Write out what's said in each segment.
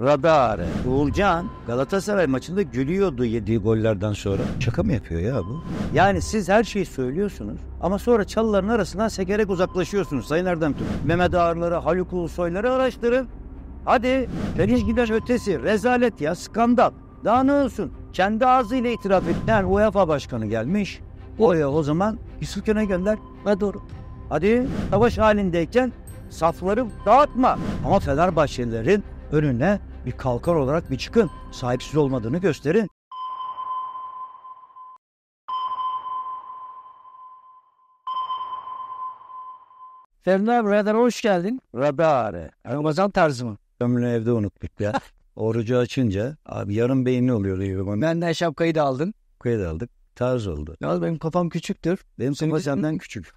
Radar. Uğurcan Galatasaray maçında gülüyordu yediği gollerden sonra. Şaka mı yapıyor ya bu? Yani siz her şeyi söylüyorsunuz ama sonra çalıların arasından sekerek uzaklaşıyorsunuz Sayın Erdem Tüm. Mehmet Ağarları, Haluk Ulusoyları araştırın. Hadi Denizli'den ötesi rezalet ya skandal. Daha ne olsun? Kendi ağzıyla itiraf etti. UEFA başkanı gelmiş. Oya o zaman Yusuf Kön'e gönder. Ha doğru. Hadi savaş halindeyken safları dağıtma. Ama Fenerbahçelilerin önüne bir kalkar olarak bir çıkın. Sahipsiz olmadığını gösterin. Ferdi abi radara hoş geldin. Radare. Ramazan tarzı mı? Ömrünü evde unuttuk ya. Orucu açınca abi yarın beyni oluyor diyor bana. Benden şapkayı da aldın. Kuyuda aldık. Tarz oldu. Yalnız benim kafam küçüktür. Benim kafa senden küçük.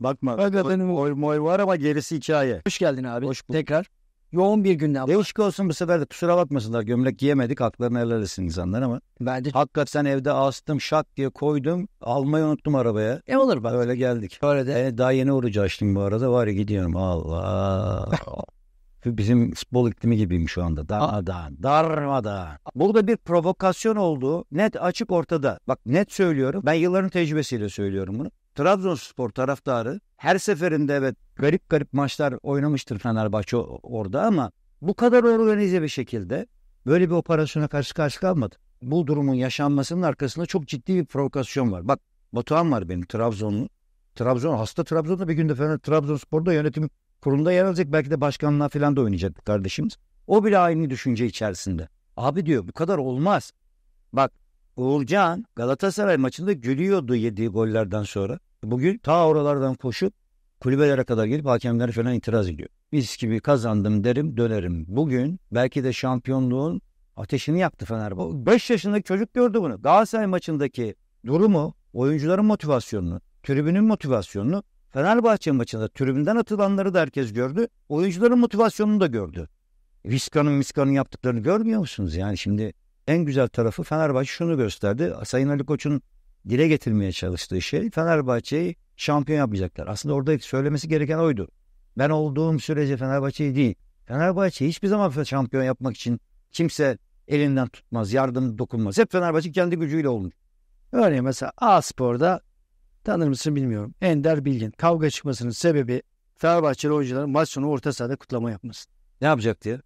Bakma. Hakikaten mi? Moy, moy var ama gerisi hikaye. Hoş geldin abi. Hoş bulduk. Tekrar. Yoğun bir gündem. Değişik olsun bu sefer de kusura bakmasınlar. Gömlek giyemedik. Haklarını helal etsin insanlar ama. Bence Hakikaten evde astım şak diye koydum. Almayı unuttum arabaya. e olur bak. Öyle geldik. Öyle de. E, daha yeni orucu açtım bu arada. Var ya gidiyorum. Allah. Bizim futbol iklimi gibiyim şu anda. Darmadan, darmadan. Burada bir provokasyon olduğu net açık ortada. Bak net söylüyorum. Ben yılların tecrübesiyle söylüyorum bunu. Trabzonspor taraftarı her seferinde evet garip garip maçlar oynamıştır Fenerbahçe orada ama bu kadar organize bir şekilde böyle bir operasyona karşı karşı kalmadı. Bu durumun yaşanmasının arkasında çok ciddi bir provokasyon var. Bak Batuhan var benim Trabzonlu. Trabzon hasta Trabzon'da bir günde Fener Trabzonspor'da yönetim kurulunda yer alacak. Belki de başkanlığa falan da oynayacak kardeşimiz. O bile aynı düşünce içerisinde. Abi diyor bu kadar olmaz. Bak Uğurcan Galatasaray maçında gülüyordu yediği gollerden sonra. Bugün ta oralardan koşup kulübelere kadar gelip hakemlere falan itiraz ediyor. Biz gibi kazandım derim dönerim. Bugün belki de şampiyonluğun ateşini yaktı Fenerbahçe. 5 yaşındaki çocuk gördü bunu. Galatasaray maçındaki durumu, oyuncuların motivasyonunu, tribünün motivasyonunu Fenerbahçe maçında tribünden atılanları da herkes gördü. Oyuncuların motivasyonunu da gördü. Viska'nın Miska'nın yaptıklarını görmüyor musunuz? Yani şimdi en güzel tarafı Fenerbahçe şunu gösterdi. Sayın Ali Koç'un dile getirmeye çalıştığı şey Fenerbahçe'yi şampiyon yapacaklar. Aslında orada söylemesi gereken oydu. Ben olduğum sürece Fenerbahçe'yi değil. Fenerbahçe hiçbir zaman şampiyon yapmak için kimse elinden tutmaz, yardım dokunmaz. Hep Fenerbahçe kendi gücüyle olmuş. Örneğin mesela A Spor'da tanır mısın bilmiyorum. Ender Bilgin kavga çıkmasının sebebi Fenerbahçeli oyuncuların maç sonu orta sahada kutlama yapması. Ne yapacak diye?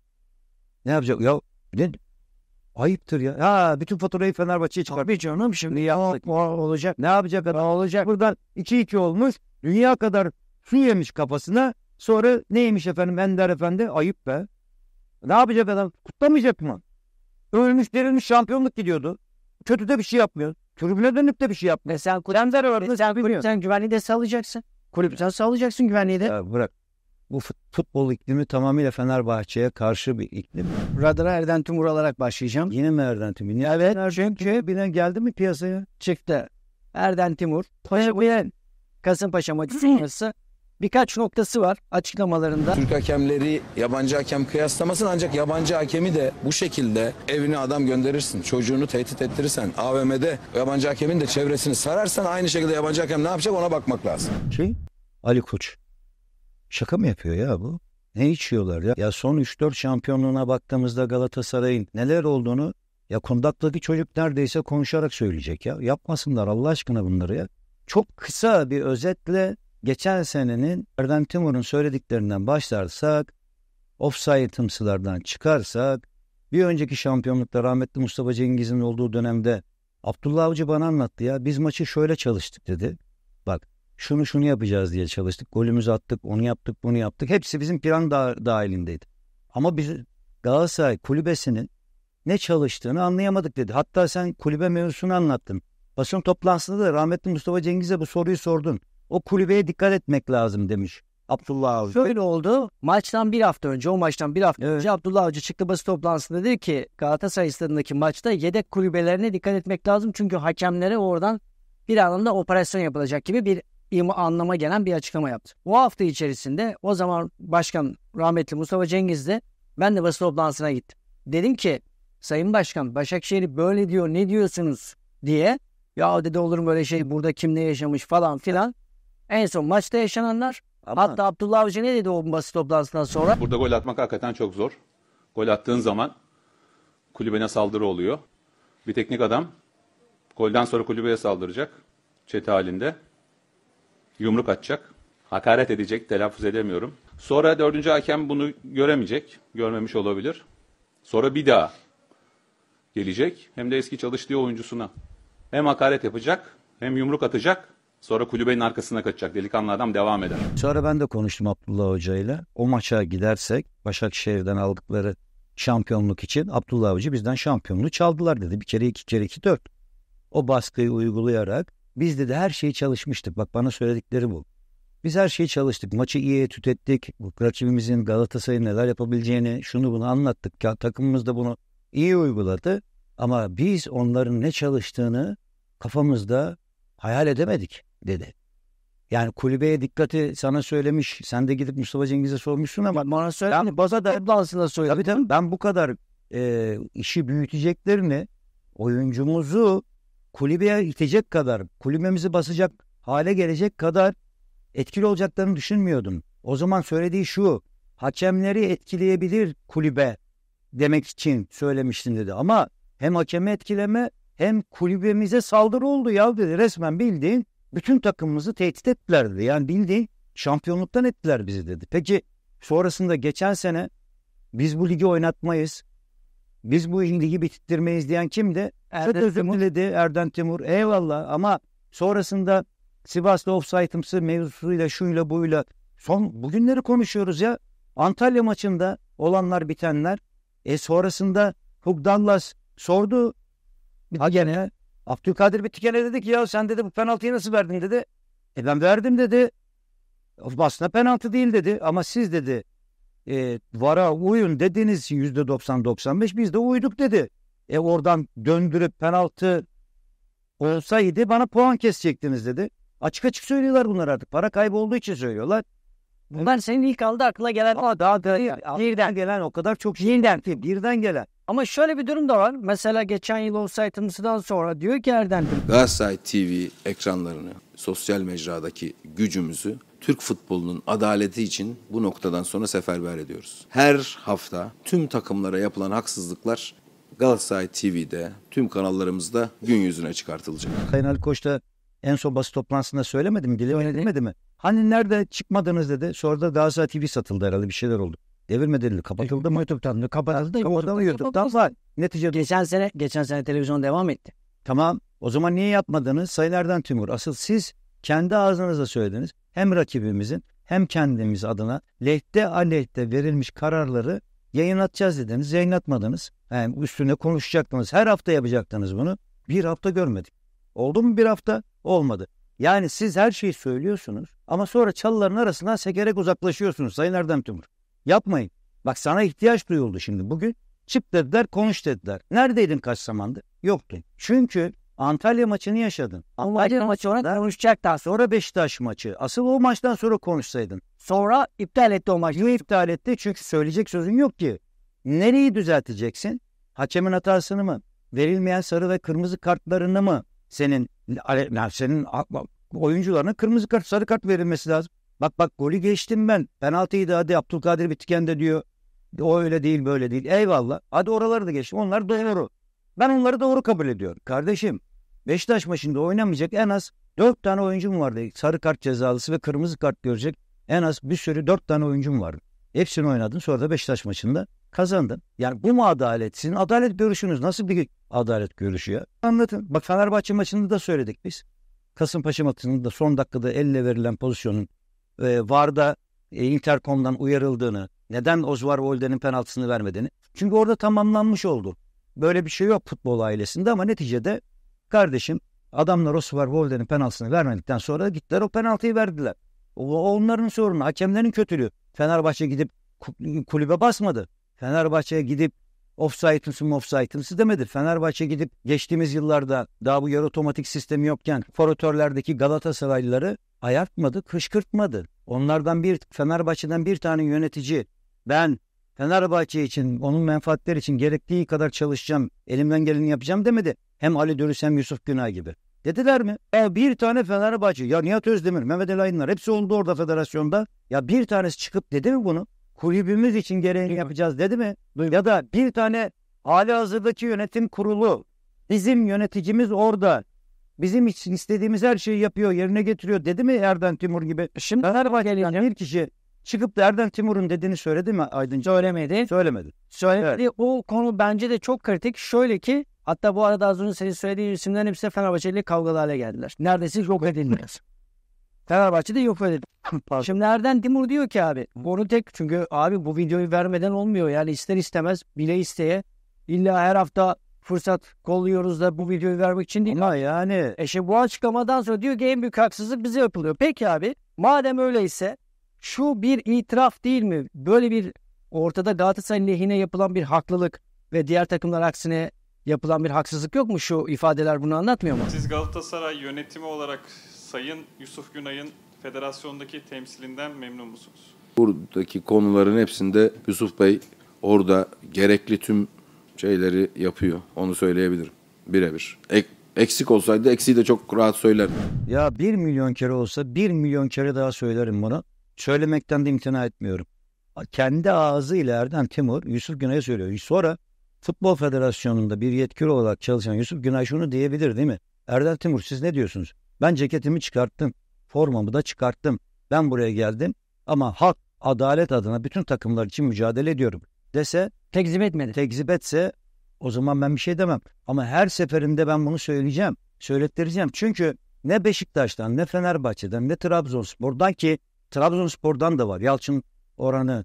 Ne yapacak? Ya ne? Ayıptır ya. Ha bütün faturayı Fenerbahçe'ye çıkar. Tabii canım şimdi ya olacak. Ne yapacak adam? olacak? Buradan 2-2 olmuş. Dünya kadar su yemiş kafasına. Sonra neymiş efendim Ender Efendi? Ayıp be. Ne yapacak adam? Kutlamayacak mı? Ölmüş derilmiş şampiyonluk gidiyordu. Kötü de bir şey yapmıyor. Tribüne dönüp de bir şey yapmıyor. Ve sen kulüp, sen, kulüp, sen güvenliği de sağlayacaksın. Kulüp sen sağlayacaksın güvenliği de. Ya bırak. Bu fut- futbol iklimi tamamıyla Fenerbahçe'ye karşı bir iklim. Radara Erden Tümur alarak başlayacağım. Yine mi Erden Tümü? Evet. Çünkü bilen geldi mi piyasaya? Çıktı. Erden Timur. Paşa Kasımpaşa maçı sonrası birkaç noktası var açıklamalarında. Türk hakemleri yabancı hakem kıyaslamasın ancak yabancı hakemi de bu şekilde evine adam gönderirsin. Çocuğunu tehdit ettirirsen AVM'de yabancı hakemin de çevresini sararsan aynı şekilde yabancı hakem ne yapacak ona bakmak lazım. Şey Ali Koç. Şaka mı yapıyor ya bu? Ne içiyorlar ya? Ya son 3-4 şampiyonluğuna baktığımızda Galatasaray'ın neler olduğunu ya kundaktaki çocuk neredeyse konuşarak söyleyecek ya. Yapmasınlar Allah aşkına bunları ya. Çok kısa bir özetle geçen senenin Erdem Timur'un söylediklerinden başlarsak offside'ımsılardan çıkarsak bir önceki şampiyonlukta rahmetli Mustafa Cengiz'in olduğu dönemde Abdullah Avcı bana anlattı ya biz maçı şöyle çalıştık dedi. Şunu şunu yapacağız diye çalıştık. Golümüzü attık, onu yaptık, bunu yaptık. Hepsi bizim plan da- dahilindeydi. Ama biz Galatasaray kulübesinin ne çalıştığını anlayamadık dedi. Hatta sen kulübe mevzusunu anlattın. Basın toplantısında da rahmetli Mustafa Cengiz'e bu soruyu sordun. O kulübeye dikkat etmek lazım demiş Abdullah Avcı. Şöyle oldu. Maçtan bir hafta önce, o maçtan bir hafta Evet. önce Abdullah Avcı çıktı basın toplantısında dedi ki Galatasaray stadındaki maçta yedek kulübelerine dikkat etmek lazım. Çünkü hakemlere oradan bir anlamda operasyon yapılacak gibi bir anlama gelen bir açıklama yaptı. O hafta içerisinde o zaman başkan rahmetli Mustafa Cengiz de ben de basın toplantısına gittim. Dedim ki Sayın Başkan Başakşehir böyle diyor ne diyorsunuz diye. Ya dedi olur mu böyle şey burada kim ne yaşamış falan filan. En son maçta yaşananlar Ama Hatta Abdullah Avcı ne dedi o basın toplantısından sonra? Burada gol atmak hakikaten çok zor. Gol attığın zaman kulübene saldırı oluyor. Bir teknik adam golden sonra kulübeye saldıracak. Çete halinde. Yumruk atacak. Hakaret edecek. Telaffuz edemiyorum. Sonra dördüncü hakem bunu göremeyecek. Görmemiş olabilir. Sonra bir daha gelecek. Hem de eski çalıştığı oyuncusuna. Hem hakaret yapacak hem yumruk atacak. Sonra kulübenin arkasına kaçacak. Delikanlı adam devam eder. Sonra ben de konuştum Abdullah Hoca ile. O maça gidersek Başakşehir'den aldıkları şampiyonluk için Abdullah Hoca bizden şampiyonluğu çaldılar dedi. Bir kere iki kere iki dört. O baskıyı uygulayarak biz dedi her şeyi çalışmıştık. Bak bana söyledikleri bu. Biz her şeyi çalıştık. Maçı iyi etüt ettik. Rakibimizin Galatasaray'ın neler yapabileceğini şunu bunu anlattık. Takımımız da bunu iyi uyguladı. Ama biz onların ne çalıştığını kafamızda hayal edemedik dedi. Yani kulübeye dikkati sana söylemiş. Sen de gidip Mustafa Cengiz'e sormuşsun ama Bana söyle. ben baza da Toplantısında söyle. tabii tabii ben bu kadar e, işi büyüteceklerini oyuncumuzu kulübeye itecek kadar kulübemizi basacak hale gelecek kadar etkili olacaklarını düşünmüyordum. O zaman söylediği şu hakemleri etkileyebilir kulübe demek için söylemiştin dedi. Ama hem hakemi etkileme hem kulübemize saldırı oldu ya dedi. Resmen bildiğin bütün takımımızı tehdit ettiler dedi. Yani bildiğin şampiyonluktan ettiler bizi dedi. Peki sonrasında geçen sene biz bu ligi oynatmayız. Biz bu ligi bitirmeyiz diyen kimdi? Erdem Çok özür diledi Erdem Timur. Eyvallah ama sonrasında Sivas'ta offside'ımsı mevzusuyla şuyla buyla son bugünleri konuşuyoruz ya. Antalya maçında olanlar bitenler. E sonrasında Hug Dallas sordu. Ha gene Abdülkadir Bittiken'e dedi ki ya sen dedi bu penaltıyı nasıl verdin dedi. E ben verdim dedi. Aslında penaltı değil dedi ama siz dedi e, VAR'a uyun dediniz %90-95 biz de uyduk dedi. E oradan döndürüp penaltı olsaydı bana puan kesecektiniz dedi. Açık açık söylüyorlar bunlar artık. Para kaybı olduğu için söylüyorlar. Bunlar senin ilk aldı aklına gelen Ama daha da birden. gelen o kadar çok birden birden gelen. Ama şöyle bir durum da var. Mesela geçen yıl offside'ımızdan sonra diyor ki Erdem Galatasaray TV ekranlarını, sosyal mecradaki gücümüzü Türk futbolunun adaleti için bu noktadan sonra seferber ediyoruz. Her hafta tüm takımlara yapılan haksızlıklar Galatasaray TV'de, tüm kanallarımızda gün yüzüne çıkartılacak. Sayın Ali Koç da en son basın toplantısında söylemedi mi? Dile demedi mi? Hani nerede çıkmadınız dedi. Sonra da Galatasaray TV satıldı herhalde bir şeyler oldu. Devirme denildi. Kapatıldı mı? YouTube'dan da kapatıldı. Kapatıldı YouTube'dan var. Neticede geçen sene geçen sene televizyon devam etti. Tamam. O zaman niye yapmadınız? Sayın Erdem Timur. Asıl siz kendi ağzınızla söylediniz. Hem rakibimizin hem kendimiz adına lehte aleyhte verilmiş kararları yayınlatacağız dediniz. Yayınlatmadınız. Yani üstüne konuşacaktınız. Her hafta yapacaktınız bunu. Bir hafta görmedik. Oldu mu bir hafta? Olmadı. Yani siz her şeyi söylüyorsunuz ama sonra çalıların arasından sekerek uzaklaşıyorsunuz Sayın Erdem Timur. Yapmayın. Bak sana ihtiyaç duyuldu şimdi bugün. Çık dediler, konuş dediler. Neredeydin kaç zamandır? Yoktun. Çünkü Antalya maçını yaşadın. Antalya maçı sonra konuşacak daha sonra. Beşiktaş maçı. Asıl o maçtan sonra konuşsaydın. Sonra iptal etti o maçı. Niye iptal etti? Çünkü söyleyecek sözün yok ki. Nereyi düzelteceksin? Hakemin hatasını mı? Verilmeyen sarı ve kırmızı kartlarını mı? Senin senin oyuncularına kırmızı kart, sarı kart verilmesi lazım. Bak bak golü geçtim ben. Penaltıydı hadi Abdülkadir Bitken de diyor. O öyle değil böyle değil. Eyvallah. Hadi oraları da geçtim. Onlar doğru. Ben onları doğru kabul ediyorum. Kardeşim Beşiktaş maçında oynamayacak en az dört tane oyuncum vardı. Sarı kart cezalısı ve kırmızı kart görecek en az bir sürü dört tane oyuncum vardı. Hepsini oynadın sonra da Beşiktaş maçında kazandın. Yani bu mu adalet? Sizin adalet görüşünüz nasıl bir adalet görüşü ya? Anlatın. Bak Fenerbahçe maçında da söyledik biz. Kasımpaşa maçında son dakikada elle verilen pozisyonun e, VAR'da e, Intercom'dan uyarıldığını, neden Osvarvolde'nin penaltısını vermediğini. Çünkü orada tamamlanmış oldu. Böyle bir şey yok futbol ailesinde ama neticede kardeşim adamlar Osvarvolde'nin penaltısını vermedikten sonra gittiler o penaltıyı verdiler. O onların sorunu, hakemlerin kötülüğü. Fenerbahçe gidip kulübe basmadı. Fenerbahçe'ye gidip offside'ımsın offside'ımsın demedi. Fenerbahçe gidip geçtiğimiz yıllarda daha bu yarı otomatik sistemi yokken foratörlerdeki Galatasaraylıları ayartmadı, kışkırtmadı. Onlardan bir Fenerbahçe'den bir tane yönetici ben Fenerbahçe için, onun menfaatleri için gerektiği kadar çalışacağım, elimden geleni yapacağım demedi. Hem Ali Dürüs hem Yusuf Günay gibi. Dediler mi? E bir tane Fenerbahçe, ya Nihat Özdemir, Mehmet Ali Aydınlar hepsi oldu orada federasyonda. Ya bir tanesi çıkıp dedi mi bunu? kulübümüz için gereğini yapacağız dedi mi? Ya da bir tane hali hazırdaki yönetim kurulu bizim yöneticimiz orada bizim için istediğimiz her şeyi yapıyor yerine getiriyor dedi mi Erden Timur gibi? Şimdi Fenerbahçe'den bir kişi çıkıp da Erden Timur'un dediğini söyledi mi Aydınca? söylemedi. Söylemedi. Söyledi. O konu bence de çok kritik. Şöyle ki hatta bu arada az önce senin söylediğin isimlerin hepsi Fenerbahçe ile kavgalı hale geldiler. Neredeyse yok edildiler. Fenerbahçe'de yok edildi. Şimdi Erden Timur diyor ki abi bunu tek çünkü abi bu videoyu vermeden olmuyor. Yani ister istemez bile isteye illa her hafta fırsat kolluyoruz da bu videoyu vermek için değil. Ama yani E şimdi bu açıklamadan sonra diyor ki en büyük haksızlık bize yapılıyor. Peki abi madem öyleyse şu bir itiraf değil mi? Böyle bir ortada Galatasaray lehine yapılan bir haklılık ve diğer takımlar aksine yapılan bir haksızlık yok mu? Şu ifadeler bunu anlatmıyor mu? Siz Galatasaray yönetimi olarak Sayın Yusuf Günay'ın federasyondaki temsilinden memnun musunuz? Buradaki konuların hepsinde Yusuf Bey orada gerekli tüm şeyleri yapıyor. Onu söyleyebilirim. Birebir. Ek- eksik olsaydı eksiği de çok rahat söylerdim. ya bir milyon kere olsa bir milyon kere daha söylerim bunu. Söylemekten de imtina etmiyorum. Kendi ağzıyla Erden Timur Yusuf Günay'a söylüyor. Sonra Futbol Federasyonu'nda bir yetkili olarak çalışan Yusuf Günay şunu diyebilir değil mi? Erden Timur siz ne diyorsunuz? Ben ceketimi çıkarttım. Formamı da çıkarttım. Ben buraya geldim ama hak, adalet adına bütün takımlar için mücadele ediyorum dese Tekzip etmedi. tekzip etse o zaman ben bir şey demem. Ama her seferinde ben bunu söyleyeceğim. Söylettireceğim. Çünkü ne Beşiktaş'tan ne Fenerbahçe'den ne Trabzonspor'dan ki Trabzonspor'dan da var. Yalçın oranı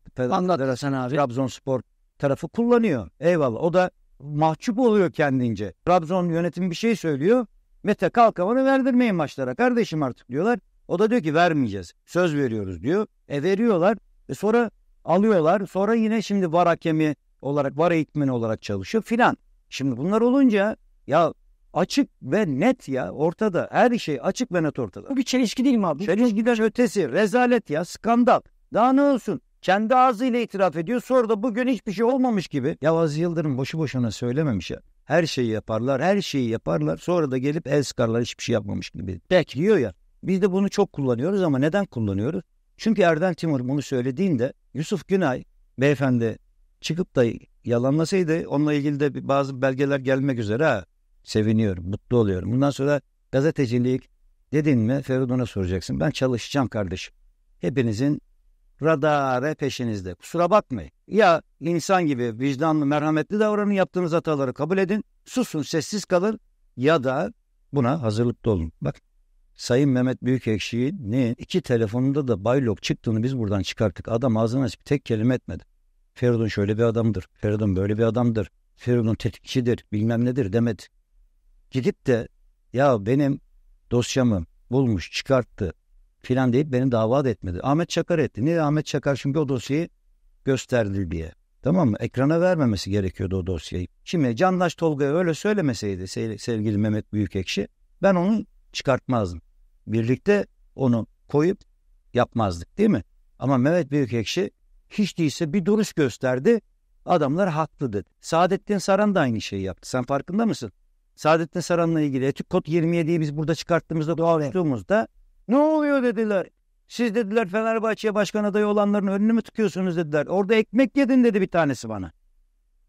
sen abi. Trabzonspor tarafı kullanıyor. Eyvallah. O da mahcup oluyor kendince. Trabzon yönetimi bir şey söylüyor. Mete Kalkavan'ı verdirmeyin maçlara kardeşim artık diyorlar. O da diyor ki vermeyeceğiz. Söz veriyoruz diyor. E veriyorlar. E sonra alıyorlar. Sonra yine şimdi var hakemi olarak, var eğitmeni olarak çalışıyor filan. Şimdi bunlar olunca ya açık ve net ya ortada. Her şey açık ve net ortada. Bu bir çelişki değil mi abi? Çelişkiden ötesi rezalet ya skandal. Daha ne olsun? Kendi ağzıyla itiraf ediyor. Sonra da bugün hiçbir şey olmamış gibi. Ya Aziz Yıldırım boşu boşuna söylememiş ya. Her şeyi yaparlar, her şeyi yaparlar. Sonra da gelip el sıkarlar hiçbir şey yapmamış gibi. Peki diyor ya. Biz de bunu çok kullanıyoruz ama neden kullanıyoruz? Çünkü Erden Timur bunu söylediğinde Yusuf Günay beyefendi çıkıp da yalanlasaydı onunla ilgili de bazı belgeler gelmek üzere ha. Seviniyorum, mutlu oluyorum. Bundan sonra gazetecilik dedin mi Feridun'a soracaksın. Ben çalışacağım kardeşim. Hepinizin radarı peşinizde. Kusura bakmayın. Ya insan gibi vicdanlı, merhametli davranın yaptığınız hataları kabul edin. Susun, sessiz kalın ya da buna hazırlıklı olun. Bak Sayın Mehmet Büyükekşi'nin iki telefonunda da baylok çıktığını biz buradan çıkarttık. Adam ağzına açıp tek kelime etmedi. Feridun şöyle bir adamdır. Feridun böyle bir adamdır. Feridun tetikçidir bilmem nedir demedi. Gidip de ya benim dosyamı bulmuş çıkarttı filan deyip beni dava da etmedi. Ahmet Çakar etti. Niye Ahmet Çakar? Çünkü o dosyayı gösterdi diye. Tamam mı? Ekrana vermemesi gerekiyordu o dosyayı. Şimdi Candaş Tolga'ya öyle söylemeseydi se- sevgili Mehmet Büyükekşi ben onu çıkartmazdım. Birlikte onu koyup yapmazdık değil mi? Ama Mehmet Büyükekşi hiç değilse bir duruş gösterdi. Adamlar haklı dedi. Saadettin Saran da aynı şeyi yaptı. Sen farkında mısın? Saadettin Saran'la ilgili etik kod 27'yi biz burada çıkarttığımızda konuştuğumuzda ne oluyor dediler. Siz dediler Fenerbahçe'ye başkan adayı olanların önünü mü tıkıyorsunuz dediler. Orada ekmek yedin dedi bir tanesi bana.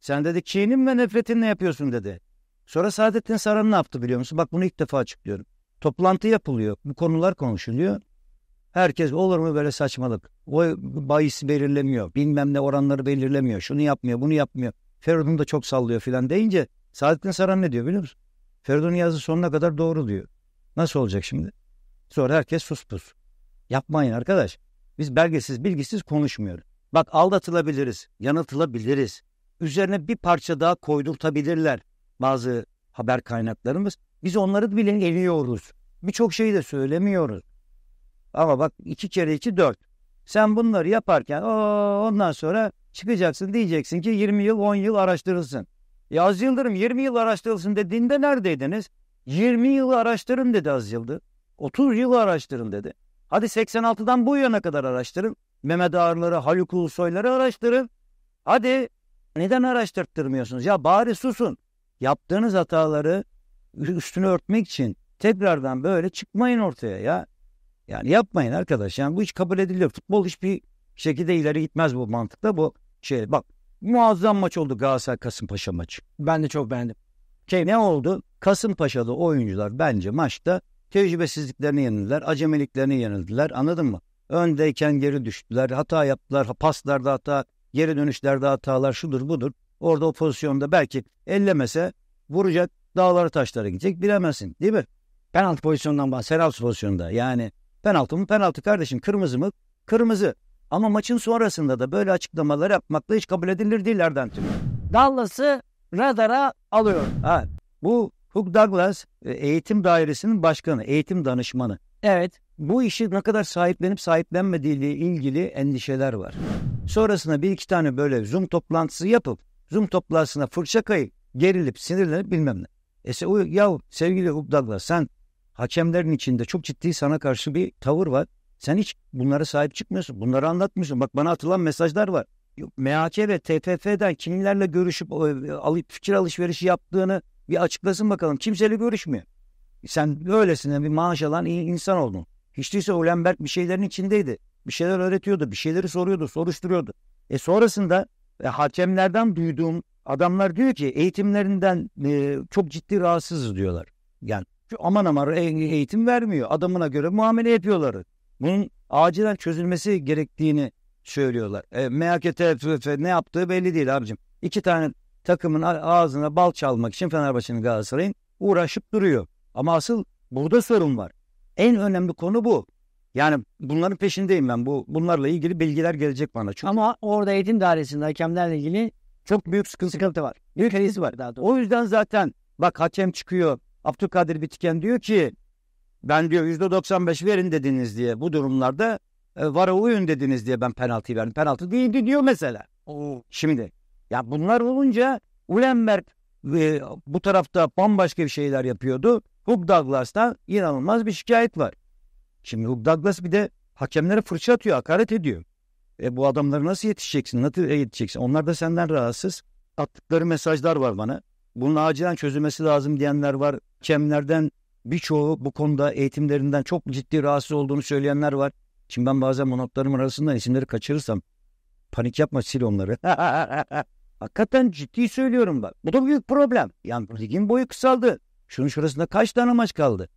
Sen dedi kinin ve nefretinle yapıyorsun dedi. Sonra Saadettin Saran ne yaptı biliyor musun? Bak bunu ilk defa açıklıyorum. Toplantı yapılıyor. Bu konular konuşuluyor. Herkes olur mu böyle saçmalık? O bahis belirlemiyor. Bilmem ne oranları belirlemiyor. Şunu yapmıyor, bunu yapmıyor. Feridun da çok sallıyor filan deyince Saadettin Saran ne diyor biliyor musun? Feridun'un yazı sonuna kadar doğru diyor. Nasıl olacak şimdi? Sonra herkes sus pus. Yapmayın arkadaş. Biz belgesiz, bilgisiz konuşmuyoruz. Bak aldatılabiliriz, yanıltılabiliriz. Üzerine bir parça daha koydurtabilirler bazı haber kaynaklarımız. Biz onları bile eliyoruz. Birçok şeyi de söylemiyoruz. Ama bak iki kere iki dört. Sen bunları yaparken o ondan sonra çıkacaksın diyeceksin ki 20 yıl 10 yıl araştırılsın. Ya Az Yıldırım 20 yıl araştırılsın dediğinde neredeydiniz? 20 yıl araştırın dedi Az Yıldırım. 30 yıl araştırın dedi. Hadi 86'dan bu yana kadar araştırın. Mehmet Ağarları, Haluk Ulusoyları araştırın. Hadi neden araştırttırmıyorsunuz? Ya bari susun. Yaptığınız hataları üstünü örtmek için tekrardan böyle çıkmayın ortaya ya. Yani yapmayın arkadaş. Yani bu hiç kabul ediliyor. Futbol hiçbir şekilde ileri gitmez bu mantıkta bu şey. Bak muazzam maç oldu Galatasaray Kasımpaşa maçı. Ben de çok beğendim. Şey ne oldu? Kasımpaşalı oyuncular bence maçta tecrübesizliklerini yenildiler, acemiliklerini yenildiler. Anladın mı? Öndeyken geri düştüler, hata yaptılar, paslarda hata, geri dönüşlerde hatalar şudur budur. Orada o pozisyonda belki ellemese vuracak, dağlara taşlara gidecek bilemezsin değil mi? Penaltı pozisyonundan bahsediyorum. Penaltı pozisyonda yani penaltı mı penaltı kardeşim kırmızı mı kırmızı. Ama maçın sonrasında da böyle açıklamalar yapmakla hiç kabul edilir değil Erden'cim. Dallas'ı radara alıyor. Ha, bu Hugh Douglas e, eğitim dairesinin başkanı, eğitim danışmanı. Evet. Bu işi ne kadar sahiplenip sahiplenmediği ile ilgili endişeler var. Sonrasında bir iki tane böyle Zoom toplantısı yapıp Zoom toplantısına fırça kayıp gerilip sinirlenip bilmem ne. E se- ya sevgili Hugh Douglas sen hakemlerin içinde çok ciddi sana karşı bir tavır var. Sen hiç bunlara sahip çıkmıyorsun. Bunları anlatmıyorsun. Bak bana atılan mesajlar var. MHK ve TFF'den kimlerle görüşüp e, alıp fikir alışverişi yaptığını bir açıklasın bakalım. Kimseyle görüşmüyor. Sen böylesine bir maaş alan iyi insan oldun. Hiç değilse Ulenberg bir şeylerin içindeydi. Bir şeyler öğretiyordu, bir şeyleri soruyordu, soruşturuyordu. E sonrasında e, hakemlerden duyduğum adamlar diyor ki eğitimlerinden e, çok ciddi rahatsızız diyorlar. Yani şu aman aman e- eğitim vermiyor. Adamına göre muamele yapıyorlar. Bunun acilen çözülmesi gerektiğini söylüyorlar. E, MHK TFF ne yaptığı belli değil abicim. İki tane takımın ağzına bal çalmak için Fenerbahçe'nin Galatasaray'ın uğraşıp duruyor. Ama asıl burada sorun var. En önemli konu bu. Yani bunların peşindeyim ben. Bu bunlarla ilgili bilgiler gelecek bana. Çünkü Ama orada eğitim dairesinde hakemlerle ilgili çok büyük sıkıntı. sıkıntı var. Büyük kriz var daha doğrusu. O yüzden zaten bak hakem çıkıyor. Abdülkadir Bitiken diyor ki ben diyor %95 verin dediniz diye bu durumlarda e, VAR'a uyun dediniz diye ben penaltıyı verdim. Penaltı değildi diyor mesela. Şimdi ya bunlar olunca Ulenberg e, bu tarafta bambaşka bir şeyler yapıyordu. Hugh Douglas'ta inanılmaz bir şikayet var. Şimdi Hugh Douglas bir de hakemlere fırça atıyor, hakaret ediyor. E bu adamları nasıl yetişeceksin, nasıl yetişeceksin? Onlar da senden rahatsız. Attıkları mesajlar var bana. Bunun acilen çözülmesi lazım diyenler var. Hakemlerden birçoğu bu konuda eğitimlerinden çok ciddi rahatsız olduğunu söyleyenler var. Şimdi ben bazen bu notlarımın arasından isimleri kaçırırsam panik yapma sil onları. Hakikaten ciddi söylüyorum bak. Bu da büyük problem. Yani ligin boyu kısaldı. Şunun şurasında kaç tane maç kaldı?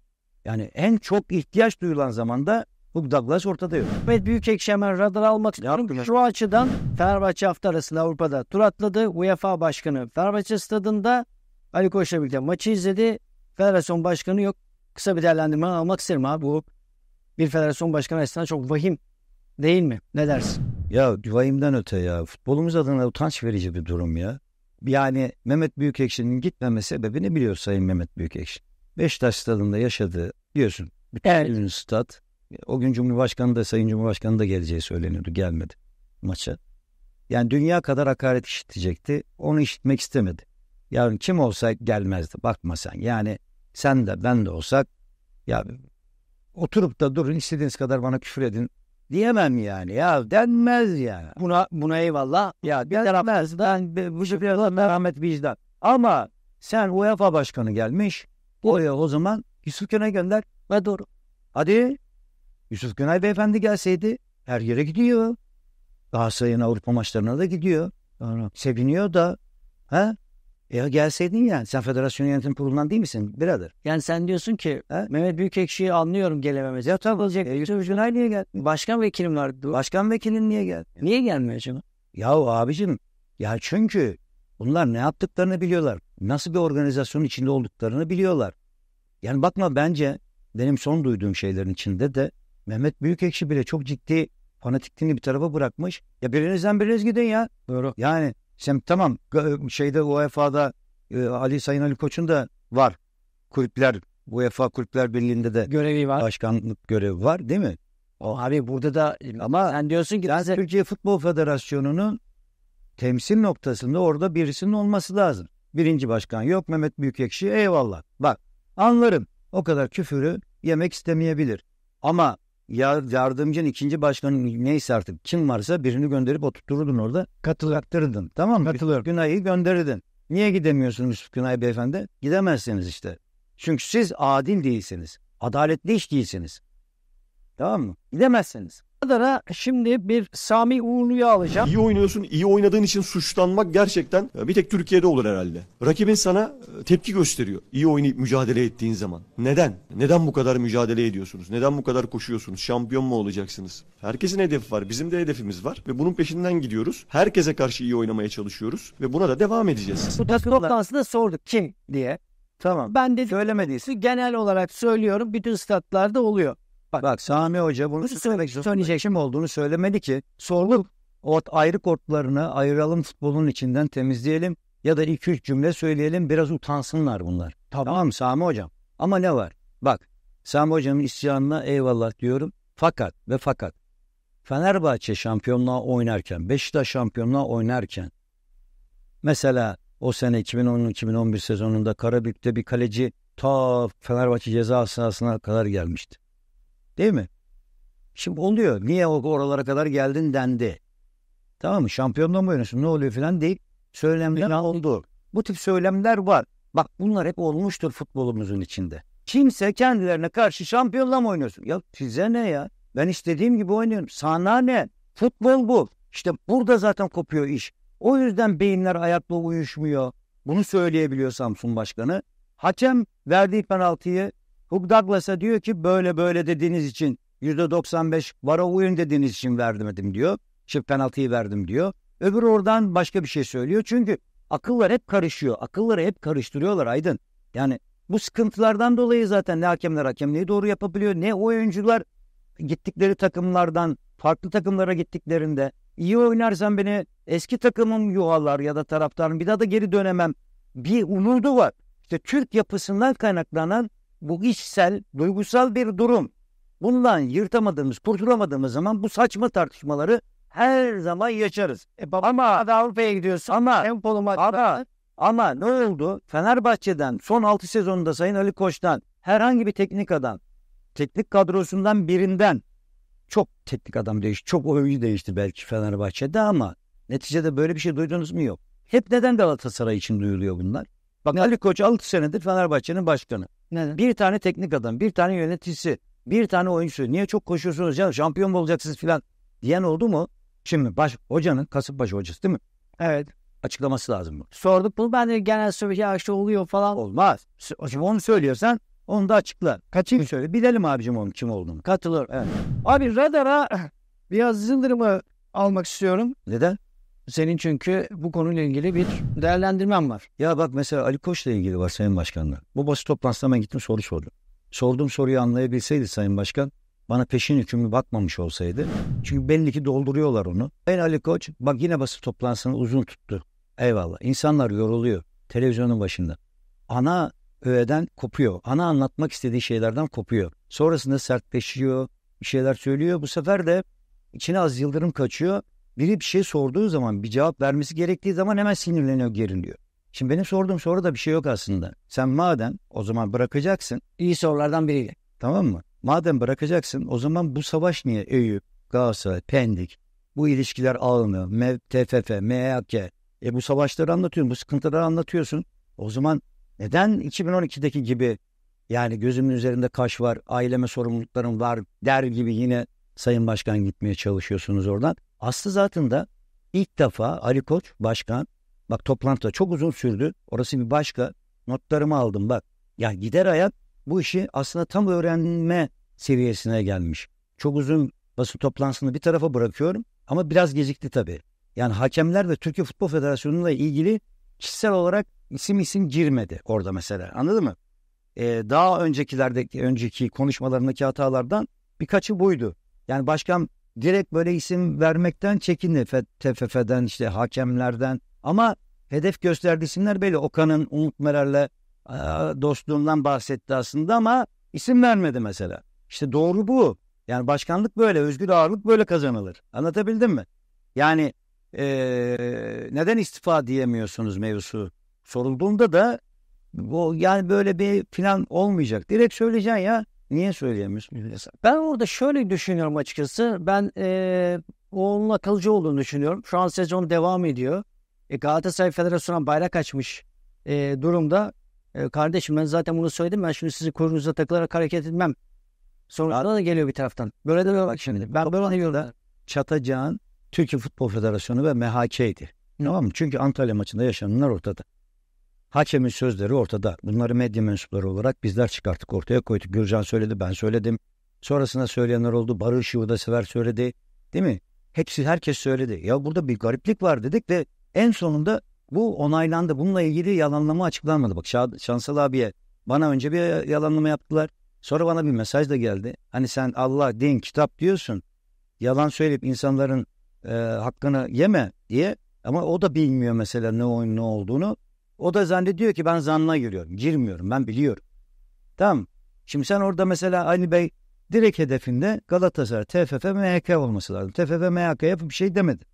Yani en çok ihtiyaç duyulan zamanda Hugh Douglas ortada yok. Ahmet Büyükekşi hemen radara almak istiyorum. Şu açıdan Fenerbahçe hafta arasında Avrupa'da tur atladı. UEFA Başkanı Fenerbahçe stadında Ali Koç'la birlikte maçı izledi. Federasyon Başkanı yok. Kısa bir değerlendirme almak isterim abi. Bu bir federasyon başkanı açısından çok vahim değil mi? Ne dersin? Ya vahimden öte ya. Futbolumuz adına utanç verici bir durum ya. Yani Mehmet Büyükekşi'nin gitmeme sebebini biliyor Sayın Mehmet Büyükekşi. Beşiktaş stadında yaşadığı biliyorsun. Bütün Evet. stat. O gün Cumhurbaşkanı da Sayın Cumhurbaşkanı da geleceği söyleniyordu. Gelmedi maça. Yani dünya kadar hakaret işitecekti. Onu işitmek istemedi. Yarın kim olsa gelmezdi. Bakma sen. Yani sen de ben de olsak ya oturup da durun istediğiniz kadar bana küfür edin diyemem yani. Ya denmez ya. Buna buna eyvallah. Ya denmez. Ben bu şekilde merhamet vicdan. Ama sen UEFA başkanı gelmiş. Oraya o zaman Yusuf Günay gönder. Ve doğru. Hadi Yusuf Günay beyefendi gelseydi her yere gidiyor. Galatasaray'ın Avrupa maçlarına da gidiyor. Seviniyor da. Ha? Ya gelseydin ya. Sen federasyon yönetim kurulundan değil misin birader? Yani sen diyorsun ki He? Mehmet Büyükekşi'yi anlıyorum gelememesi. Ya tabii. E, Yusuf Günay niye geldi? Başkan vekilim vardı. Başkan vekilin niye geldi? Niye gelmiyor acaba? Ya abicim ya çünkü bunlar ne yaptıklarını biliyorlar. Nasıl bir organizasyonun içinde olduklarını biliyorlar. Yani bakma bence benim son duyduğum şeylerin içinde de Mehmet Büyükekşi bile çok ciddi fanatikliğini bir tarafa bırakmış. Ya birinizden biriniz gidin ya. Doğru. Yani sen tamam şeyde UEFA'da e, Ali Sayın Ali Koç'un da var. Kulüpler UEFA Kulüpler Birliği'nde de Görevi var. başkanlık görevi var değil mi? O abi burada da Ama sen diyorsun ki yani Türkiye Futbol Federasyonu'nun temsil noktasında orada birisinin olması lazım. Birinci başkan yok Mehmet Büyükekşi eyvallah. Bak anlarım o kadar küfürü yemek istemeyebilir. Ama yardımcın ikinci başkanın neyse artık kim varsa birini gönderip oturturdun orada katılaktırdın. Tamam mı? Katılıyorum. Günay'ı gönderirdin. Niye gidemiyorsunuz Günay beyefendi? Gidemezsiniz işte. Çünkü siz adil değilsiniz. Adaletli iş değilsiniz. Tamam mı? Gidemezsiniz. Radar'a şimdi bir Sami Uğurlu'yu alacağım. İyi oynuyorsun, iyi oynadığın için suçlanmak gerçekten e, bir tek Türkiye'de olur herhalde. Rakibin sana e, tepki gösteriyor. İyi oynayıp mücadele ettiğin zaman. Neden? Neden bu kadar mücadele ediyorsunuz? Neden bu kadar koşuyorsunuz? Şampiyon mu olacaksınız? Herkesin hedefi var. Bizim de hedefimiz var. Ve bunun peşinden gidiyoruz. Herkese karşı iyi oynamaya çalışıyoruz. Ve buna da devam edeceğiz. Bu toplantısında sorduk kim diye. Tamam. Ben de Söylemediyse. genel olarak söylüyorum bütün statlarda oluyor. Bak Sami Hoca bunu söylemek kim olduğunu söylemedi ki. Sorduk. O ayrı kortlarını ayıralım futbolun içinden temizleyelim ya da iki üç cümle söyleyelim biraz utansınlar bunlar. Tamam, Sami Hocam. Ama ne var? Bak Sami Hocamın isyanına eyvallah diyorum. Fakat ve fakat Fenerbahçe şampiyonluğa oynarken, Beşiktaş şampiyonluğa oynarken mesela o sene 2010-2011 sezonunda Karabük'te bir kaleci ta Fenerbahçe ceza sahasına kadar gelmişti. Değil mi? Şimdi oluyor. Niye o oralara kadar geldin dendi. Tamam mı? Şampiyonluğa mı oynuyorsun? Ne oluyor falan değil. Söylemler oldu. Bu tip söylemler var. Bak bunlar hep olmuştur futbolumuzun içinde. Kimse kendilerine karşı şampiyonluğa mı oynuyorsun? Ya size ne ya? Ben istediğim gibi oynuyorum. Sana ne? Futbol bu. İşte burada zaten kopuyor iş. O yüzden beyinler ayakla uyuşmuyor. Bunu söyleyebiliyor Samsun Başkanı. Hakem verdiği penaltıyı Hugh Douglas'a diyor ki böyle böyle dediğiniz için %95 vara uyun dediğiniz için vermedim diyor. Çift penaltıyı verdim diyor. Öbür oradan başka bir şey söylüyor. Çünkü akıllar hep karışıyor. Akılları hep karıştırıyorlar Aydın. Yani bu sıkıntılardan dolayı zaten ne hakemler hakemliği doğru yapabiliyor ne oyuncular gittikleri takımlardan farklı takımlara gittiklerinde iyi oynarsan beni eski takımım yuhalar ya da taraftarım bir daha da geri dönemem. Bir umudu var. İşte Türk yapısından kaynaklanan bu içsel, duygusal bir durum. Bundan yırtamadığımız, kurtulamadığımız zaman bu saçma tartışmaları her zaman yaşarız. E baba, ama Avrupa'ya gidiyorsun. Ama Tempolu ama maçlar. ama ne oldu? Fenerbahçe'den son 6 sezonunda Sayın Ali Koç'tan herhangi bir teknik adam, teknik kadrosundan birinden çok teknik adam değişti. Çok oyuncu değişti belki Fenerbahçe'de ama neticede böyle bir şey duydunuz mu? Yok. Hep neden Galatasaray için duyuluyor bunlar? Bak Ali Koç 6 senedir Fenerbahçe'nin başkanı. Neden? Bir tane teknik adam, bir tane yöneticisi, bir tane oyuncusu. Niye çok koşuyorsunuz canım şampiyon mu olacaksınız filan diyen oldu mu? Şimdi baş, hocanın Kasımpaşa hocası değil mi? Evet. Açıklaması lazım mı? Sorduk bunu. Ben de genel söyleyeceğim ya işte oluyor falan. Olmaz. Şimdi onu söylüyorsan onu da açıkla. Kaçayım söyle. Bilelim abicim onun kim olduğunu. Katılır. Evet. Abi radara biraz Yıldırım'ı almak istiyorum. Neden? Senin çünkü bu konuyla ilgili bir değerlendirmen var. Ya bak mesela Ali Koç'la ilgili var Sayın Başkan'la. Bu basın toplantısında ben gittim soru sordum. Sorduğum soruyu anlayabilseydi Sayın Başkan bana peşin hükümlü bakmamış olsaydı. Çünkü belli ki dolduruyorlar onu. Ben Ali Koç bak yine basın toplantısını uzun tuttu. Eyvallah. İnsanlar yoruluyor televizyonun başında. Ana öğeden kopuyor. Ana anlatmak istediği şeylerden kopuyor. Sonrasında sertleşiyor. Bir şeyler söylüyor. Bu sefer de içine az yıldırım kaçıyor. Biri bir şey sorduğu zaman bir cevap vermesi gerektiği zaman hemen sinirleniyor, geriliyor. Şimdi benim sorduğum soruda bir şey yok aslında. Sen madem o zaman bırakacaksın İyi sorulardan biriyle. tamam mı? Madem bırakacaksın o zaman bu savaş niye Eyüp, Galatasaray, Pendik bu ilişkiler ağını, MEV, TFF, MHK e bu savaşları anlatıyorsun, bu sıkıntıları anlatıyorsun. O zaman neden 2012'deki gibi yani gözümün üzerinde kaş var, aileme sorumluluklarım var der gibi yine Sayın Başkan gitmeye çalışıyorsunuz oradan. Aslı zaten da ilk defa Ali Koç Başkan bak toplantı çok uzun sürdü. Orası bir başka. Notlarımı aldım bak. Ya gider ayak bu işi aslında tam öğrenme seviyesine gelmiş. Çok uzun basın toplantısını bir tarafa bırakıyorum ama biraz gecikti tabii. Yani hakemler ve Türkiye Futbol Federasyonu'yla ilgili kişisel olarak isim isim girmedi orada mesela. Anladın mı? Ee, daha öncekilerdeki önceki konuşmalarındaki hatalardan birkaçı buydu. Yani başkan direkt böyle isim vermekten çekindi. TFF'den işte hakemlerden ama hedef gösterdiği isimler belli. Okan'ın Umut Merer'le e, dostluğundan bahsetti aslında ama isim vermedi mesela. İşte doğru bu. Yani başkanlık böyle, özgür ağırlık böyle kazanılır. Anlatabildim mi? Yani e, neden istifa diyemiyorsunuz mevzusu sorulduğunda da bu yani böyle bir plan olmayacak. Direkt söyleyeceksin ya. Niye söyleyemiyorsun? Ben orada şöyle düşünüyorum açıkçası. Ben eee onun akılcı olduğunu düşünüyorum. Şu an sezon devam ediyor. E, Galatasaray Federasyonu'na bayrak açmış e, durumda. E, kardeşim ben zaten bunu söyledim. Ben şimdi sizi kuyruğunuza takılarak hareket etmem Sonuçta da geliyor bir taraftan. Böyle de böyle bak şimdi. Ben böyle anlıyorum. çatacağın Türkiye Futbol Federasyonu ve MHK'ydi. Tamam mı? Çünkü Antalya maçında yaşananlar ortada. Hakemin sözleri ortada. Bunları medya mensupları olarak bizler çıkarttık ortaya koyduk. Gürcan söyledi, ben söyledim. Sonrasında söyleyenler oldu. Barış Yurda Sever söyledi. Değil mi? Hepsi herkes söyledi. Ya burada bir gariplik var dedik ve en sonunda bu onaylandı. Bununla ilgili yalanlama açıklanmadı. Bak Şansal abiye bana önce bir yalanlama yaptılar. Sonra bana bir mesaj da geldi. Hani sen Allah, din, kitap diyorsun. Yalan söyleyip insanların e, hakkını yeme diye. Ama o da bilmiyor mesela ne oyun ne olduğunu. O da zannediyor ki ben zanna giriyorum. Girmiyorum ben biliyorum. Tamam. Şimdi sen orada mesela Ali Bey direkt hedefinde Galatasaray, TFF, MHK olması lazım. TFF, MHK yapıp bir şey demedi.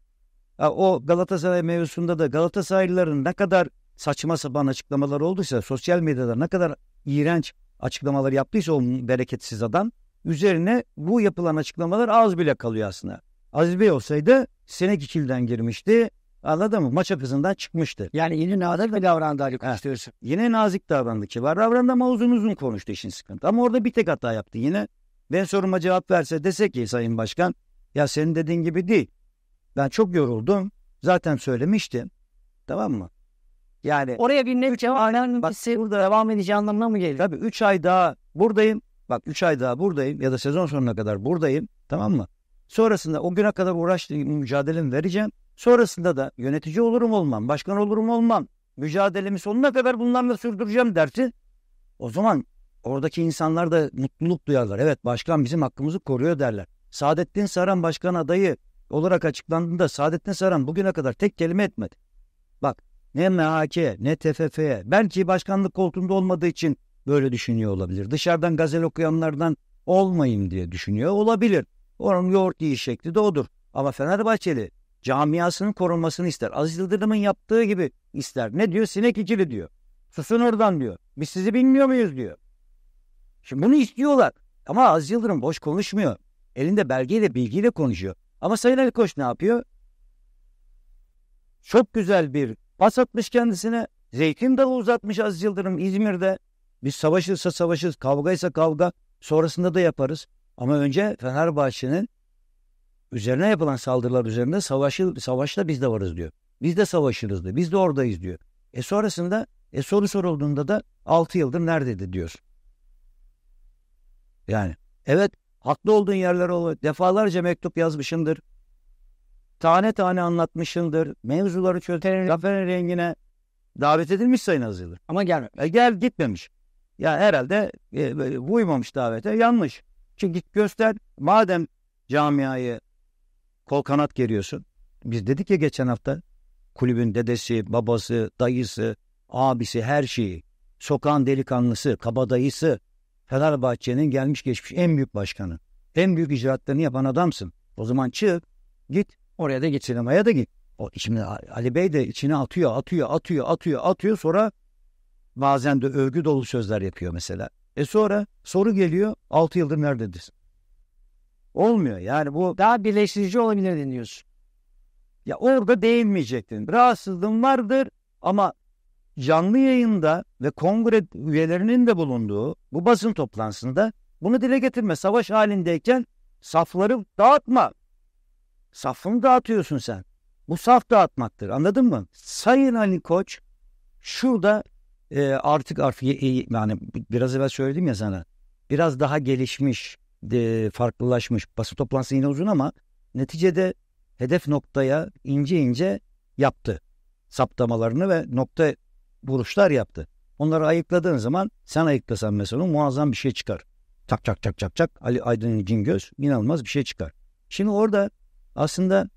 Ha, o Galatasaray mevzusunda da Galatasaraylıların ne kadar saçma sapan açıklamalar olduysa, sosyal medyada ne kadar iğrenç açıklamalar yaptıysa o bereketsiz adam, üzerine bu yapılan açıklamalar az bile kalıyor aslında. Aziz Bey olsaydı sinek ikilden girmişti. Anladın mı? Maça kızından çıkmıştı. Yani yine nadir ve davrandı Ali Koç diyorsun. Yine nazik davrandı ki var. Davrandı ama uzun uzun konuştu işin sıkıntı. Ama orada bir tek hata yaptı yine. Ben soruma cevap verse dese ki Sayın Başkan ya senin dediğin gibi değil. Ben çok yoruldum. Zaten söylemiştim. Tamam mı? Yani Oraya bir net cevap vermemesi burada devam edeceği anlamına mı geliyor? tabii 3 ay daha buradayım. Bak 3 ay daha buradayım ya da sezon sonuna kadar buradayım. Tamam mı? Sonrasında o güne kadar uğraştığım mücadelemi vereceğim. Sonrasında da yönetici olurum olmam, başkan olurum olmam. Mücadelemi sonuna kadar bunlarla sürdüreceğim dersi. O zaman oradaki insanlar da mutluluk duyarlar. Evet başkan bizim hakkımızı koruyor derler. Saadettin Saran başkan adayı olarak açıklandığında Saadettin Saran bugüne kadar tek kelime etmedi. Bak ne MHK ne TFF'ye belki başkanlık koltuğunda olmadığı için böyle düşünüyor olabilir. Dışarıdan gazel okuyanlardan olmayayım diye düşünüyor olabilir. Onun yoğurt yiyiş şekli de odur. Ama Fenerbahçeli camiasının korunmasını ister. Aziz Yıldırım'ın yaptığı gibi ister. Ne diyor? Sinek ikili diyor. Susun oradan diyor. Biz sizi bilmiyor muyuz diyor. Şimdi bunu istiyorlar. Ama Aziz Yıldırım boş konuşmuyor. Elinde belgeyle bilgiyle konuşuyor. Ama Sayın Ali Koç ne yapıyor? Çok güzel bir pas atmış kendisine. Zeytin dalı uzatmış Aziz Yıldırım İzmir'de. Biz savaşırsa savaşırız, kavgaysa kavga. Sonrasında da yaparız. Ama önce Fenerbahçe'nin üzerine yapılan saldırılar üzerinde savaşı, savaşta biz de varız diyor. Biz de savaşırız diyor. Biz de oradayız diyor. E sonrasında e soru sorulduğunda da 6 yıldır neredeydi diyor. Yani evet haklı olduğun yerler oluyor. Defalarca mektup yazmışındır. Tane tane anlatmışındır. Mevzuları çözen zaferin rengine davet edilmiş Sayın Yıldırım. Ama gelme. E gel gitmemiş. Ya herhalde e, uymamış davete yanlış. Çünkü git göster madem camiayı kol kanat geriyorsun. Biz dedik ya geçen hafta kulübün dedesi, babası, dayısı, abisi her şeyi, sokağın delikanlısı, kabadayısı, Fenerbahçe'nin gelmiş geçmiş en büyük başkanı. En büyük icraatlarını yapan adamsın. O zaman çık, git oraya da git sinemaya da git. O şimdi Ali Bey de içine atıyor, atıyor, atıyor, atıyor, atıyor. Sonra bazen de övgü dolu sözler yapıyor mesela. E sonra soru geliyor, 6 yıldır neredesin? Olmuyor yani bu Daha birleştirici olabilir deniyorsun. ya orada değinmeyecektin. Rahatsızlığın vardır ama canlı yayında ve kongre üyelerinin de bulunduğu bu basın toplantısında bunu dile getirme. Savaş halindeyken safları dağıtma. Safını dağıtıyorsun sen. Bu saf dağıtmaktır. Anladın mı? Sayın Ali Koç şurada e, artık artık ye- ye- yani biraz evvel söyledim ya sana. Biraz daha gelişmiş, de, farklılaşmış. Basın toplantısı yine uzun ama neticede hedef noktaya ince ince yaptı. Saptamalarını ve nokta vuruşlar yaptı. Onları ayıkladığın zaman sen ayıklasan mesela muazzam bir şey çıkar. Çak çak çak çak çak Ali Aydın Cingöz inanılmaz bir şey çıkar. Şimdi orada aslında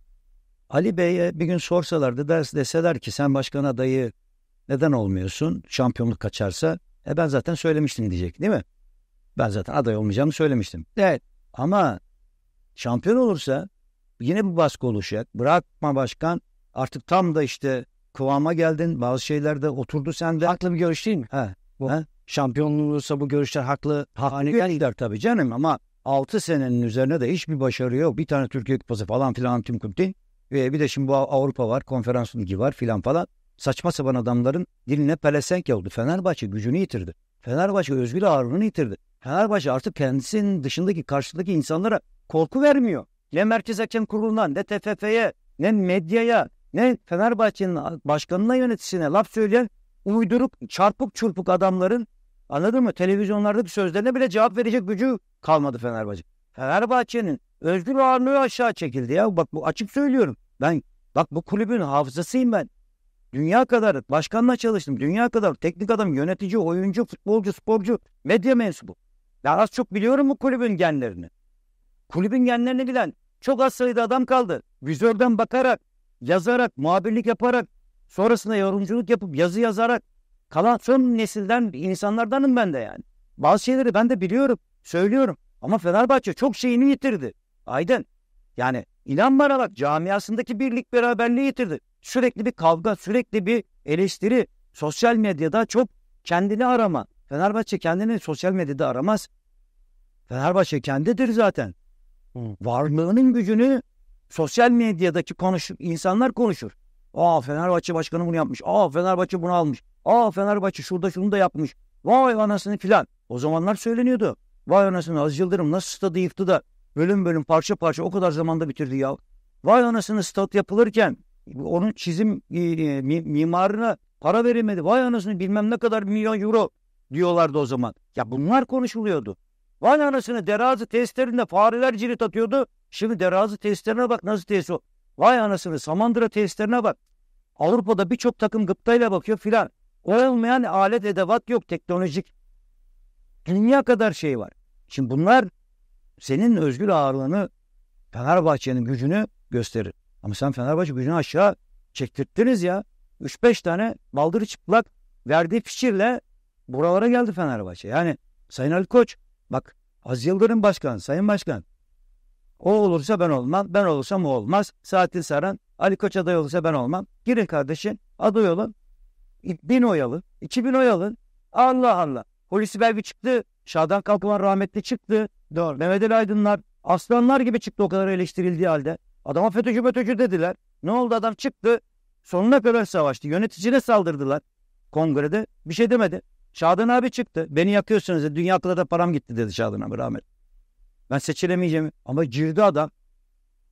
Ali Bey'e bir gün sorsalardı ders deseler ki sen başkan adayı neden olmuyorsun? Şampiyonluk kaçarsa e ben zaten söylemiştim diyecek değil mi? Ben zaten aday olmayacağımı söylemiştim. Evet ama şampiyon olursa yine bu baskı oluşacak. Bırakma başkan artık tam da işte kıvama geldin. Bazı şeyler de oturdu sende. Haklı bir görüş değil mi? Ha, Bu ha? şampiyonluğu olursa bu görüşler haklı. Hani geldiler tabii canım ama 6 senenin üzerine de hiçbir başarı yok. Bir tane Türkiye Kupası falan filan tüm kupti. Ve bir de şimdi bu Avrupa var, konferans ligi var filan falan. Saçma sapan adamların diline pelesenk oldu. Fenerbahçe gücünü yitirdi. Fenerbahçe özgür ağırlığını yitirdi. Fenerbahçe artık kendisinin dışındaki karşıdaki insanlara korku vermiyor. Ne Merkez Hakem Kurulu'ndan ne TFF'ye ne medyaya ne Fenerbahçe'nin başkanına yöneticisine laf söyleyen uyduruk çarpık çurpuk adamların anladın mı? Televizyonlardaki sözlerine bile cevap verecek gücü kalmadı Fenerbahçe. Fenerbahçe'nin özgür ağırlığı aşağı çekildi ya. Bak bu açık söylüyorum. Ben bak bu kulübün hafızasıyım ben. Dünya kadar başkanla çalıştım. Dünya kadar teknik adam, yönetici, oyuncu, futbolcu, sporcu, medya mensubu. Ben az çok biliyorum bu kulübün genlerini. Kulübün genlerini bilen çok az sayıda adam kaldı. Vizörden bakarak, yazarak, muhabirlik yaparak, sonrasında yorumculuk yapıp yazı yazarak kalan son nesilden insanlardanım ben de yani. Bazı şeyleri ben de biliyorum, söylüyorum. Ama Fenerbahçe çok şeyini yitirdi. Aydın. Yani inan bana bak camiasındaki birlik beraberliği yitirdi. Sürekli bir kavga, sürekli bir eleştiri. Sosyal medyada çok kendini arama. Fenerbahçe kendini sosyal medyada aramaz. Fenerbahçe kendidir zaten. Varlığının gücünü sosyal medyadaki konuş insanlar konuşur. Aa Fenerbahçe başkanı bunu yapmış. Aa Fenerbahçe bunu almış. Aa Fenerbahçe şurada şunu da yapmış. Vay anasını filan. O zamanlar söyleniyordu. Vay anasını Aziz Yıldırım nasıl stadı yıktı da bölüm bölüm parça parça o kadar zamanda bitirdi ya. Vay anasını stat yapılırken onun çizim e, e, mimarına para verilmedi. Vay anasını bilmem ne kadar milyon euro diyorlardı o zaman. Ya bunlar konuşuluyordu. Vay anasını derazi testlerinde fareler cirit atıyordu. Şimdi derazi testlerine bak nasıl test o. Vay anasını Samandıra testlerine bak. Avrupa'da birçok takım gıptayla bakıyor filan. Olmayan alet edevat yok teknolojik. Dünya kadar şey var. Şimdi bunlar senin özgür ağırlığını Fenerbahçe'nin gücünü gösterir. Ama sen Fenerbahçe gücünü aşağı çektirttiniz ya. 3-5 tane baldırı çıplak verdiği fikirle buralara geldi Fenerbahçe. Yani Sayın Ali Koç bak Az Yıldırım Başkan, Sayın Başkan o olursa ben olmam, ben olursam o olmaz. Saatli Saran, Ali Koç aday olursa ben olmam. Girin kardeşim, aday olun. Bin oy alın, iki bin oy alın. Allah Allah. Hulusi Belgi çıktı, Şadan Kalkıvan rahmetli çıktı. Doğru. Mehmet Ali Aydınlar, aslanlar gibi çıktı o kadar eleştirildiği halde. Adama FETÖ'cü FETÖ'cü dediler. Ne oldu adam çıktı. Sonuna kadar savaştı. Yöneticine saldırdılar. Kongrede bir şey demedi. Şadan abi çıktı. Beni yakıyorsunuz dedi. Dünya kadar param gitti dedi Şadan abi rahmet. Ben seçilemeyeceğim. Ama girdi adam.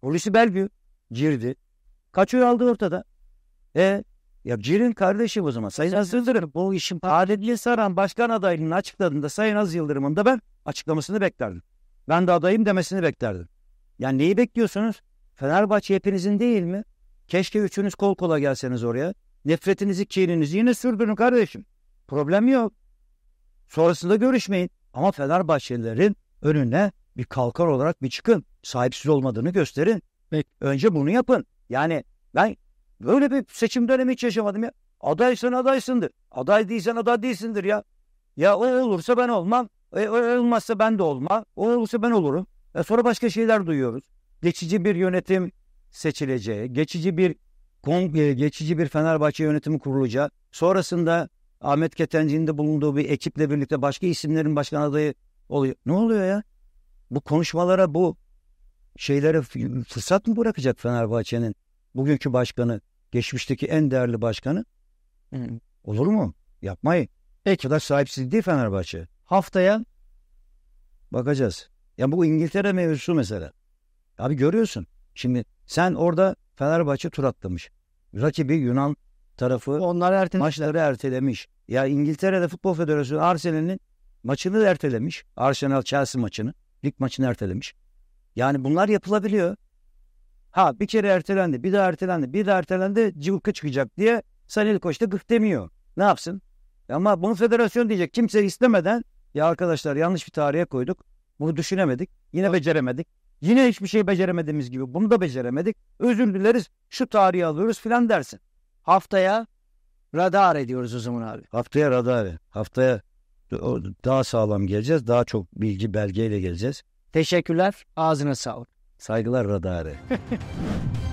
Hulusi Belgü girdi. Kaç oy aldı ortada? E ya girin kardeşim o zaman. Sayın Az Yıldırım bu işin adetli saran başkan adaylığını açıkladığında Sayın Az Yıldırım'ın da ben açıklamasını beklerdim. Ben de adayım demesini beklerdim. Yani neyi bekliyorsunuz? Fenerbahçe hepinizin değil mi? Keşke üçünüz kol kola gelseniz oraya. Nefretinizi, kininizi yine sürdürün kardeşim. Problem yok. Sonrasında görüşmeyin. Ama Fenerbahçelilerin önüne bir kalkar olarak bir çıkın. Sahipsiz olmadığını gösterin. Peki. Önce bunu yapın. Yani ben böyle bir seçim dönemi hiç yaşamadım ya. Adaysan adaysındır. Aday değilsen aday değilsindir ya. Ya o olursa ben olmam. E, o olmazsa ben de olmam. O olursa ben olurum. E, sonra başka şeyler duyuyoruz geçici bir yönetim seçileceği, geçici bir geçici bir Fenerbahçe yönetimi kurulacağı, sonrasında Ahmet Ketenci'nin de bulunduğu bir ekiple birlikte başka isimlerin başkan adayı oluyor. Ne oluyor ya? Bu konuşmalara, bu şeylere fırsat mı bırakacak Fenerbahçe'nin bugünkü başkanı, geçmişteki en değerli başkanı? Hı. Olur mu? Yapmayın. Peki. kadar sahipsiz değil Fenerbahçe. Haftaya bakacağız. Ya bu İngiltere mevzusu mesela. Abi görüyorsun. Şimdi sen orada Fenerbahçe tur atlamış. Rakibi Yunan tarafı Onlar ertelemiş. maçları ertelemiş. Ya İngiltere'de Futbol Federasyonu Arsenal'in maçını da ertelemiş. Arsenal Chelsea maçını. Lig maçını ertelemiş. Yani bunlar yapılabiliyor. Ha bir kere ertelendi, bir daha ertelendi, bir daha ertelendi, cıvıkı çıkacak diye Sanil Koç da gık demiyor. Ne yapsın? Ama bunu federasyon diyecek. Kimse istemeden ya arkadaşlar yanlış bir tarihe koyduk. Bunu düşünemedik. Yine beceremedik. Yine hiçbir şey beceremediğimiz gibi bunu da beceremedik. Özür dileriz şu tarihi alıyoruz filan dersin. Haftaya radar ediyoruz o zaman abi. Haftaya radar. Haftaya daha sağlam geleceğiz. Daha çok bilgi belgeyle geleceğiz. Teşekkürler. Ağzına sağlık. Saygılar radarı.